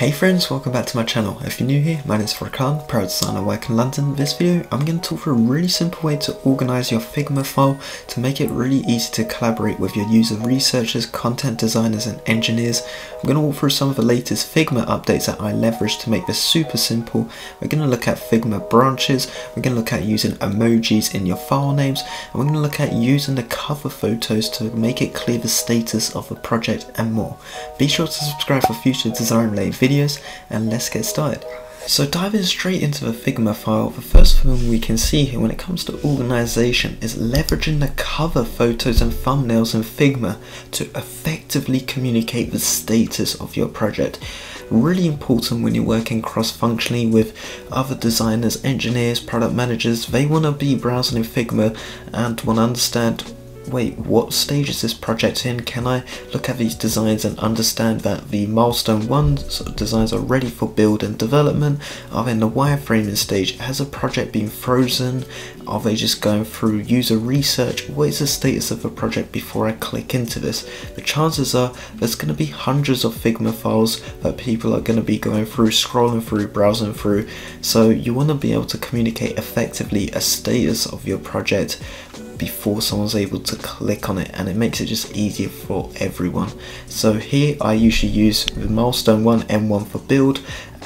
Hey friends, welcome back to my channel. If you're new here, my name is Furquan, proud designer working in London. This video, I'm going to talk through a really simple way to organize your Figma file to make it really easy to collaborate with your user researchers, content designers and engineers. I'm going to walk through some of the latest Figma updates that I leverage to make this super simple. We're going to look at Figma branches, we're going to look at using emojis in your file names, and we're going to look at using the cover photos to make it clear the status of a project and more. Be sure to subscribe for future design related videos videos and let's get started. So diving straight into the Figma file, the first thing we can see here when it comes to organization is leveraging the cover photos and thumbnails in Figma to effectively communicate the status of your project. Really important when you're working cross-functionally with other designers, engineers, product managers. They want to be browsing in Figma and want to understand wait, what stage is this project in? Can I look at these designs and understand that the milestone one designs are ready for build and development? Are they in the wireframing stage? Has a project been frozen? Are they just going through user research? What is the status of the project before I click into this? The chances are there's going to be hundreds of Figma files that people are going to be going through, scrolling through, browsing through. So you want to be able to communicate effectively a status of your project before someone's able to click on it and it makes it just easier for everyone. So here I usually use the milestone 1 M1 for build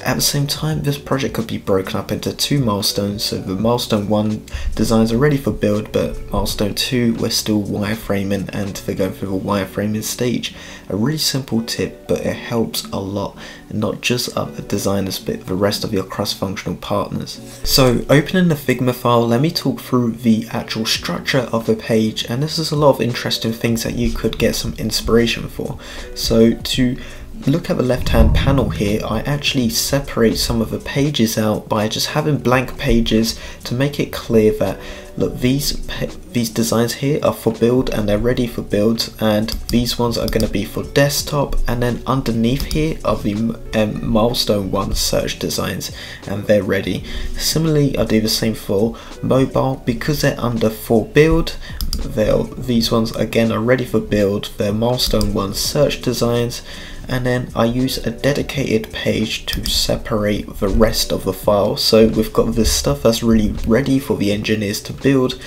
at the same time, this project could be broken up into two milestones. So the milestone one designs are ready for build, but milestone two, we're still wireframing and they're going through the wireframing stage. A really simple tip, but it helps a lot, not just other designers, but the rest of your cross-functional partners. So opening the Figma file, let me talk through the actual structure of the page. And this is a lot of interesting things that you could get some inspiration for. So to look at the left hand panel here, I actually separate some of the pages out by just having blank pages to make it clear that look these these designs here are for build and they're ready for build and these ones are going to be for desktop and then underneath here are the um, milestone one search designs and they're ready. Similarly I do the same for mobile. Because they're under for build these ones again are ready for build. They're milestone one search designs and then I use a dedicated page to separate the rest of the file. So we've got this stuff that's really ready for the engineers to build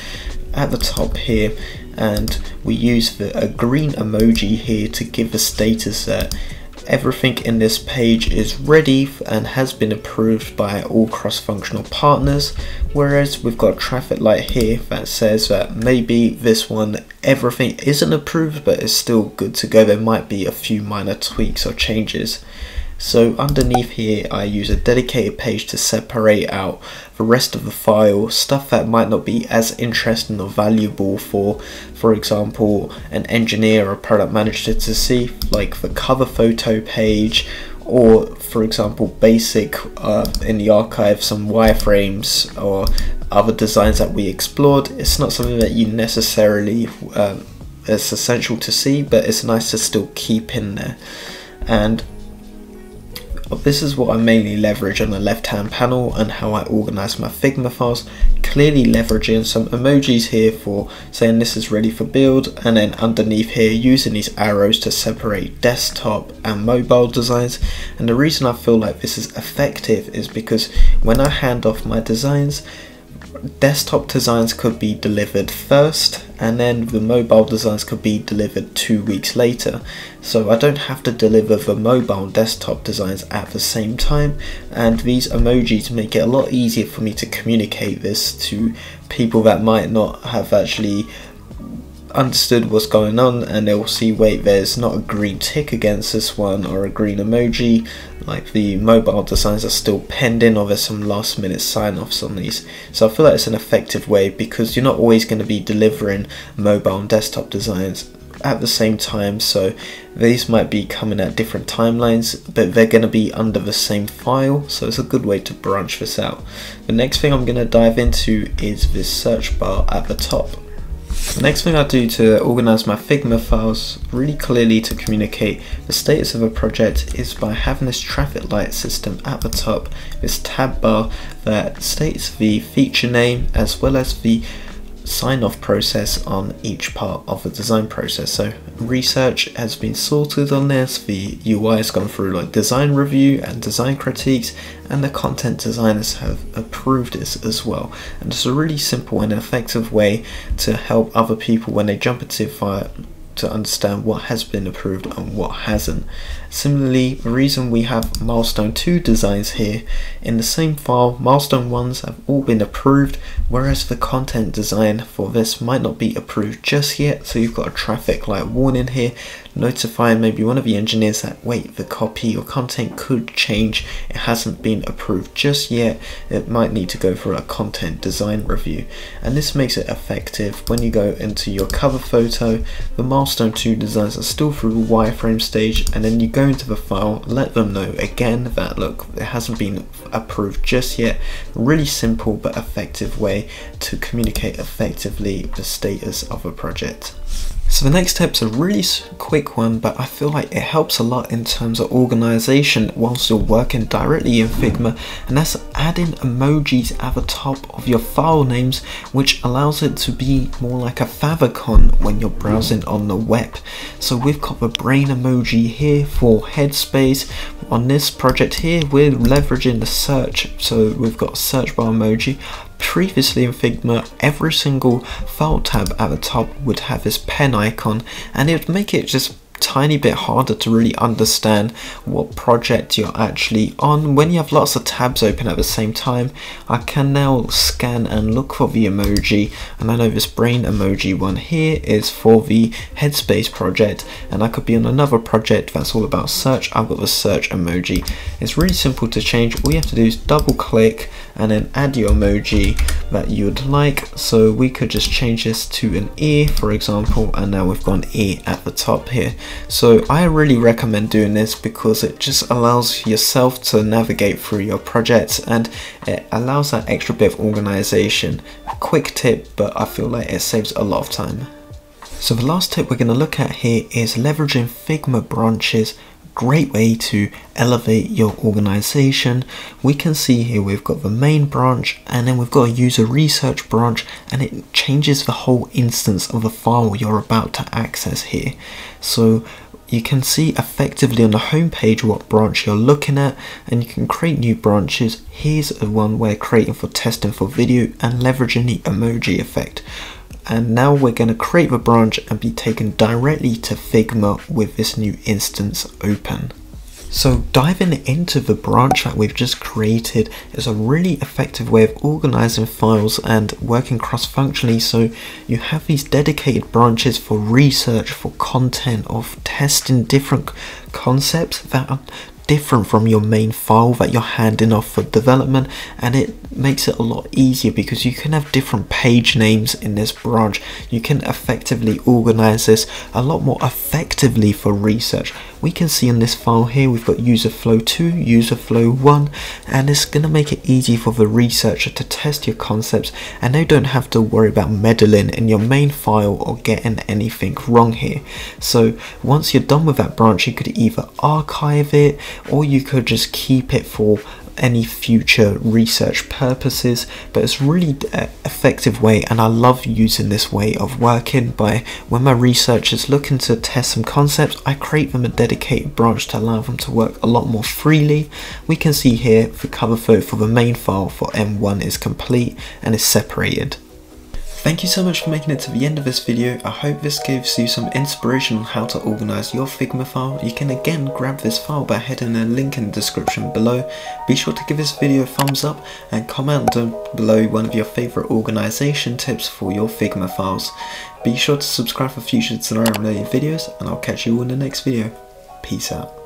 at the top here and we use the, a green emoji here to give the status that Everything in this page is ready and has been approved by all cross-functional partners, whereas we've got a traffic light here that says that maybe this one, everything isn't approved but it's still good to go. There might be a few minor tweaks or changes. So underneath here I use a dedicated page to separate out the rest of the file, stuff that might not be as interesting or valuable for, for example, an engineer or product manager to see, like the cover photo page, or for example, basic uh, in the archive, some wireframes or other designs that we explored. It's not something that you necessarily um, it's essential to see, but it's nice to still keep in there. And this is what I mainly leverage on the left hand panel and how I organize my Figma files. Clearly leveraging some emojis here for saying this is ready for build and then underneath here using these arrows to separate desktop and mobile designs. And the reason I feel like this is effective is because when I hand off my designs, desktop designs could be delivered first and then the mobile designs could be delivered two weeks later. So I don't have to deliver the mobile and desktop designs at the same time and these emojis make it a lot easier for me to communicate this to people that might not have actually understood what's going on and they'll see wait there's not a green tick against this one or a green emoji. Like the mobile designs are still pending or there's some last minute sign offs on these. So I feel like it's an effective way because you're not always going to be delivering mobile and desktop designs at the same time. So these might be coming at different timelines but they're going to be under the same file. So it's a good way to branch this out. The next thing I'm going to dive into is this search bar at the top the next thing I do to organize my Figma files really clearly to communicate the status of a project is by having this traffic light system at the top, this tab bar that states the feature name as well as the sign off process on each part of the design process. So research has been sorted on this, the UI has gone through like design review and design critiques, and the content designers have approved this as well. And it's a really simple and effective way to help other people when they jump into fire to understand what has been approved and what hasn't. Similarly, the reason we have milestone 2 designs here, in the same file, milestone 1s have all been approved, whereas the content design for this might not be approved just yet, so you've got a traffic light warning here, notifying maybe one of the engineers that wait, the copy or content could change, it hasn't been approved just yet, it might need to go for a content design review. And this makes it effective when you go into your cover photo, the milestone 2 designs are still through the wireframe stage, and then you go into the file, let them know again that look, it hasn't been approved just yet. Really simple but effective way to communicate effectively the status of a project. So the next step's a really quick one, but I feel like it helps a lot in terms of organization whilst you're working directly in Figma, and that's adding emojis at the top of your file names, which allows it to be more like a favicon when you're browsing on the web. So we've got the brain emoji here for headspace. On this project here, we're leveraging the search, so we've got a search bar emoji, Previously in Figma, every single file tab at the top would have this pen icon and it would make it just tiny bit harder to really understand what project you're actually on. When you have lots of tabs open at the same time, I can now scan and look for the emoji. And I know this brain emoji one here is for the Headspace project. And I could be on another project that's all about search. I've got the search emoji. It's really simple to change. All you have to do is double click and then add your emoji that you would like. So we could just change this to an ear, for example, and now we've got an ear at the top here. So I really recommend doing this because it just allows yourself to navigate through your projects and it allows that extra bit of organization. A quick tip, but I feel like it saves a lot of time. So the last tip we're going to look at here is leveraging Figma branches great way to elevate your organization. We can see here we've got the main branch and then we've got a user research branch and it changes the whole instance of the file you're about to access here. So you can see effectively on the home page what branch you're looking at and you can create new branches. Here's one we're creating for testing for video and leveraging the emoji effect and now we're going to create the branch and be taken directly to Figma with this new instance open. So diving into the branch that we've just created is a really effective way of organizing files and working cross-functionally so you have these dedicated branches for research, for content, of testing different concepts that are different from your main file that you're handing off for development and it makes it a lot easier because you can have different page names in this branch. You can effectively organize this a lot more effectively for research. We can see in this file here we've got user flow 2 user flow 1 and it's going to make it easy for the researcher to test your concepts and they don't have to worry about meddling in your main file or getting anything wrong here. So once you're done with that branch you could either archive it or you could just keep it for any future research purposes but it's really uh, effective way and I love using this way of working by when my researchers looking to test some concepts I create them a dedicated branch to allow them to work a lot more freely. We can see here the cover photo for the main file for M1 is complete and is separated Thank you so much for making it to the end of this video. I hope this gives you some inspiration on how to organize your Figma file. You can again grab this file by hitting the link in the description below. Be sure to give this video a thumbs up and comment down below one of your favorite organization tips for your Figma files. Be sure to subscribe for future scenario related videos and I'll catch you all in the next video. Peace out.